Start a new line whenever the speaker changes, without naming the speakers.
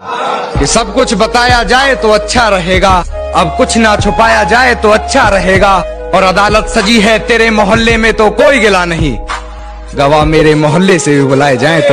कि सब कुछ बताया जाए तो अच्छा रहेगा। अब कुछ ना छुपाया जाए तो अच्छा रहेगा। और अदालत सजी है तेरे मोहल्ले में तो कोई गिला नहीं। गवाह मेरे मोहल्ले से भी बुलाए जाए तो